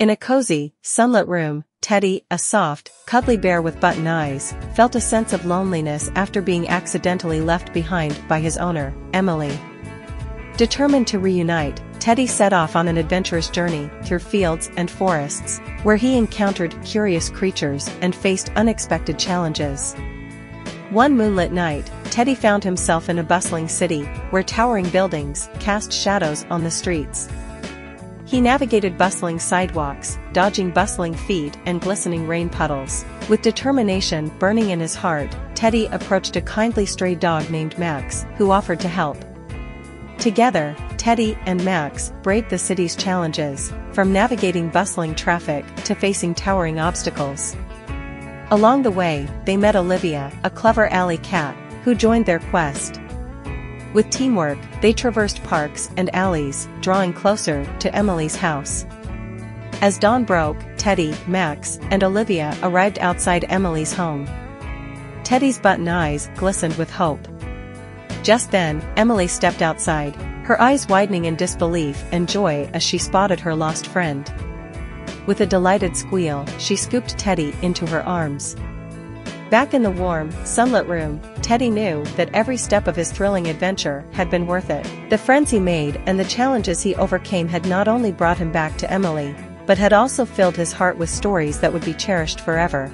In a cozy, sunlit room, Teddy, a soft, cuddly bear with button eyes, felt a sense of loneliness after being accidentally left behind by his owner, Emily. Determined to reunite, Teddy set off on an adventurous journey through fields and forests, where he encountered curious creatures and faced unexpected challenges. One moonlit night, Teddy found himself in a bustling city, where towering buildings cast shadows on the streets. He navigated bustling sidewalks, dodging bustling feet and glistening rain puddles. With determination burning in his heart, Teddy approached a kindly stray dog named Max, who offered to help. Together, Teddy and Max braved the city's challenges, from navigating bustling traffic to facing towering obstacles. Along the way, they met Olivia, a clever alley cat, who joined their quest. With teamwork, they traversed parks and alleys, drawing closer to Emily's house. As dawn broke, Teddy, Max, and Olivia arrived outside Emily's home. Teddy's button eyes glistened with hope. Just then, Emily stepped outside, her eyes widening in disbelief and joy as she spotted her lost friend. With a delighted squeal, she scooped Teddy into her arms. Back in the warm, sunlit room, Teddy knew that every step of his thrilling adventure had been worth it. The friends he made and the challenges he overcame had not only brought him back to Emily, but had also filled his heart with stories that would be cherished forever.